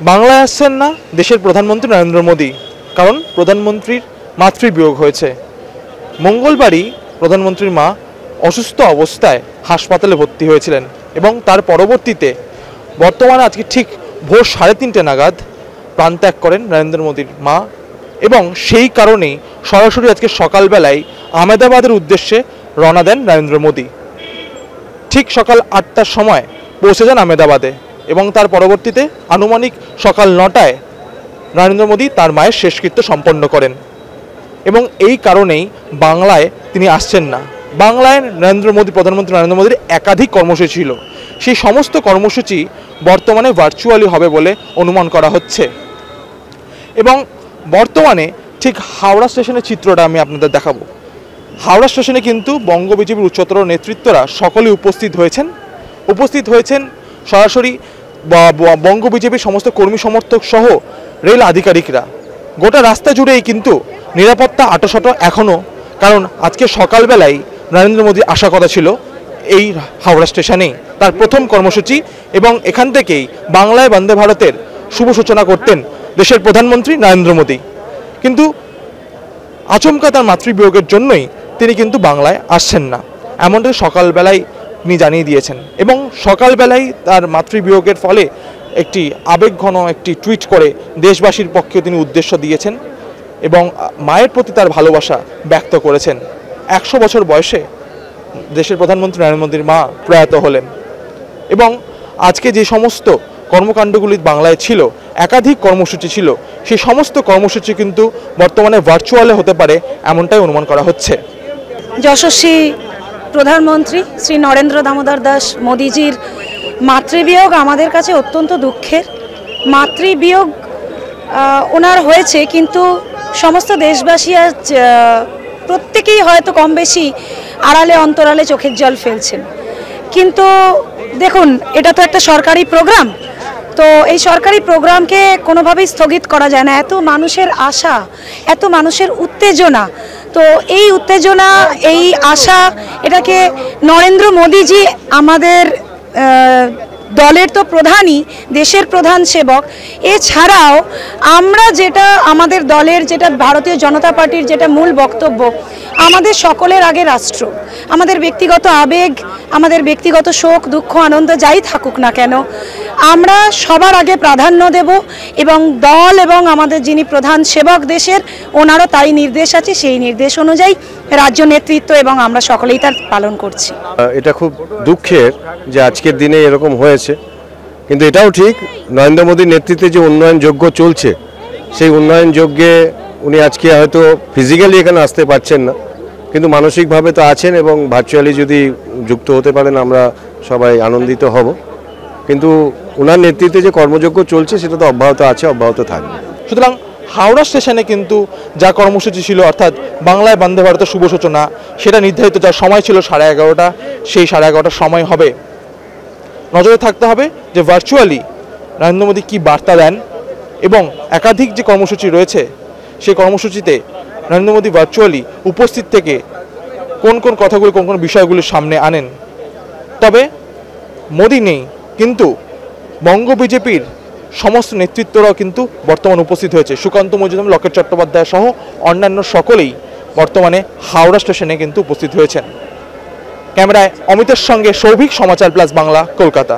বাংলায় আসছেন না দেশের প্রধানমন্ত্রী নরেন্দ্র মোদী, কারণ প্রধানমন্ত্রীর মাতৃবিয়োগ হয়েছে। মঙ্গলবারই প্রধানমন্ত্রীর মা অসুস্থ অবস্থায় হাসপাতালে ভর্তি হয়েছিলেন এবং তার পরবর্তীতে বর্তমানে আজকে ঠিক ভোর সাড়ে তিনটে নাগাদ প্রাণত্যাগ করেন নরেন্দ্র মোদীর মা এবং সেই কারণেই সরাসরি আজকে সকালবেলায় আহমেদাবাদের উদ্দেশ্যে রওনা দেন নরেন্দ্র মোদী। ঠিক সকাল আটটার সময় পৌঁছে যান আহমেদাবাদে। এবং তার পরবর্তীতে আনুমানিক সকাল নটায় নরেন্দ্র মোদী তার মায়ের শেষকৃত্য সম্পন্ন করেন। এবং এই কারণেই বাংলায় তিনি আসছেন না। বাংলায় নরেন্দ্র মোদী, প্রধানমন্ত্রী নরেন্দ্র মোদীর একাধিক কর্মসূচি ছিল। সেই সমস্ত কর্মসূচি বর্তমানে ভার্চুয়ালি হবে বলে অনুমান করা হচ্ছে। এবং বর্তমানে ঠিক হাওড়া স্টেশনের চিত্রটা আমি আপনাদের দেখাবো। হাওড়া স্টেশনে কিন্তু বঙ্গ বিজেপির উচ্চতর নেতৃত্বরা সকলে উপস্থিত হয়েছেন। উপস্থিত হয়েছেন সরাসরি বঙ্গ বিজেপির সমস্ত কর্মী সমর্থক সহ রেল আধিকারিকরা। গোটা রাস্তা জুড়েই কিন্তু নিরাপত্তা আটোশটো এখনও কারণ আজকে সকালবেলায় নরেন্দ্র মোদী আশা কথা ছিল এই হাওড়া স্টেশনেই। তার প্রথম কর্মসূচি এবং এখান থেকেই বাংলায় বন্দে ভারতের শুভ সূচনা করতেন দেশের প্রধানমন্ত্রী নরেন্দ্র মোদী। কিন্তু আচমকা তার মাতৃবিয়োগের জন্যই তিনি কিন্তু বাংলায় আসছেন না। এমনটাই সকালবেলায় তিনি জানিয়ে দিয়েছেন। এবং সকালবেলায় তার মাতৃবিয়োগের ফলে একটি আবেগঘন একটি টুইট করে দেশবাসীর পক্ষে তিনি উদ্দেশ্য দিয়েছেন এবং মায়ের প্রতি তার ভালোবাসা ব্যক্ত করেছেন। একশো বছর বয়সে দেশের প্রধানমন্ত্রী নরেন্দ্র মোদীর মা প্রয়াত হলেন। এবং আজকে যে সমস্ত কর্মকাণ্ডগুলি বাংলায় ছিল, একাধিক কর্মসূচি ছিল, সেই সমস্ত কর্মসূচি কিন্তু বর্তমানে ভার্চুয়ালে হতে পারে, এমনটাই অনুমান করা হচ্ছে। যশস্বী প্রধানমন্ত্রী শ্রী নরেন্দ্র দামোদর দাস মোদিজির মাতৃবিয়োগ আমাদের কাছে অত্যন্ত দুঃখের। মাতৃবিয়োগ ওনার হয়েছে কিন্তু সমস্ত দেশবাসী আজ প্রত্যেকেই হয়তো কম বেশি আড়ালে অন্তরালে চোখের জল ফেলছেন। কিন্তু দেখুন, এটা তো একটা সরকারি প্রোগ্রাম। তো এই সরকারি প্রোগ্রামকে কোনোভাবেই স্থগিত করা যায় না। এত মানুষের আশা, এত মানুষের উত্তেজনা তো এই উত্তেজনা, এই আশা, এটাকে নরেন্দ্র মোদীজি আমাদের দলের তো প্রধানই, দেশের প্রধান সেবক। এছাড়াও আমরা যেটা আমাদের দলের যেটা ভারতীয় জনতা পার্টির যেটা মূল বক্তব্য, আমাদের সকলের আগে রাষ্ট্র। আমাদের ব্যক্তিগত আবেগ, আমাদের ব্যক্তিগত শোক, দুঃখ, আনন্দ যাই থাকুক না কেন আমরা সবার আগে প্রাধান্য দেব এবং দল এবং আমাদের যিনি প্রধান সেবক দেশের, ওনারও তাই নির্দেশ আছে, সেই নির্দেশ অনুযায়ী রাজ্য নেতৃত্ব এবং আমরা সকলেই তার পালন করছি। এটা খুব দুঃখের যে আজকের দিনে এরকম হয়েছে। কিন্তু এটাও ঠিক, নরেন্দ্র মোদীর নেতৃত্বে যে উন্নয়ন যোগ্য চলছে, সেই উন্নয়ন যজ্ঞে উনি আজকে হয়তো ফিজিক্যালি এখানে আসতে পারছেন না। কিন্তু মানসিকভাবে তো আছেন এবং ভার্চুয়ালি যদি যুক্ত হতে পারেন, আমরা সবাই আনন্দিত হব। কিন্তু ওনার নেতৃত্বে যে কর্মযজ্ঞ চলছে, সেটা তো অব্যাহত আছে, অব্যাহত থাকবে। সুতরাং হাওড়া স্টেশনে কিন্তু যা কর্মসূচি ছিল, অর্থাৎ বাংলায় বন্দে ভারতের শুভ সূচনা, সেটা নির্ধারিত যার সময় ছিল সাড়ে এগারোটা, সেই সাড়ে এগারোটার সময় হবে। নজরে থাকতে হবে যে ভার্চুয়ালি নরেন্দ্র মোদী কী বার্তা দেন এবং একাধিক যে কর্মসূচি রয়েছে, সেই কর্মসূচিতে নরেন্দ্র মোদী ভার্চুয়ালি উপস্থিত থেকে কোন কোন কথাগুলি, কোন কোন বিষয়গুলি সামনে আনেন। তবে মোদী নেই। কিন্তু বঙ্গ বিজেপির সমস্ত নেতৃত্বরাও কিন্তু বর্তমান উপস্থিত হয়েছে। সুকান্ত মজুমদার, লকেট চট্টোপাধ্যায় সহ অন্যান্য সকলেই বর্তমানে হাওড়া স্টেশনে কিন্তু উপস্থিত হয়েছেন। ক্যামেরায় অমিতের সঙ্গে সৌভিক, সমাচার প্লাস বাংলা, কলকাতা।